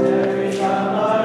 Every time I.